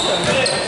Awesome.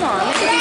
そう、あの。